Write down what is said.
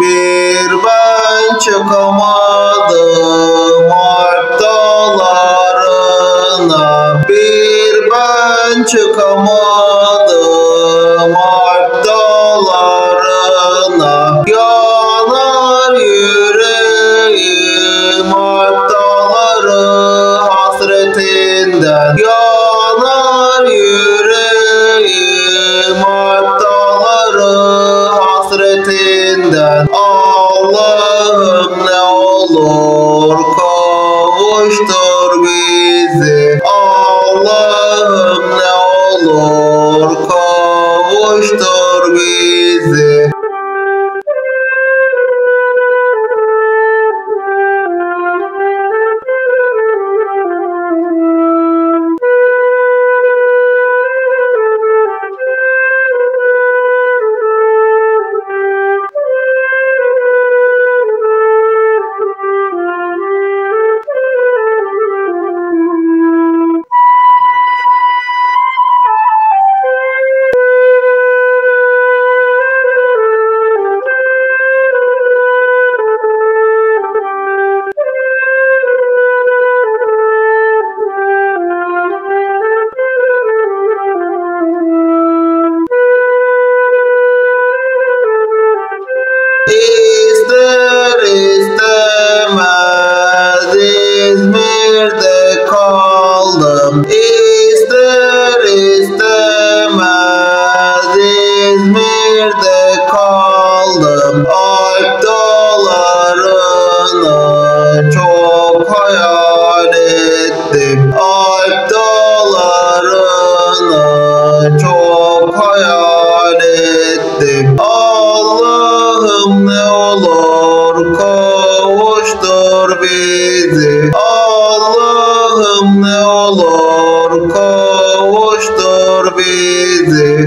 Bir ben çıkamadım. Alp dağlarına Bir ben çıkamadım. Alp dağlarına Yanar yüreğim. Alp dağları hasretinden Yanar yüreğim Allah'ım ne olur kavuştur bizi. Allah'ım ne olur kavuştur bizi İzmir'de kaldım. İster istemez İzmir'de kaldım. Alp dağlarını çok hayal ettim. Alp dağlarını çok hayal ettim. Allah'ım ne olur kavuştur bizi kavuştur bizi.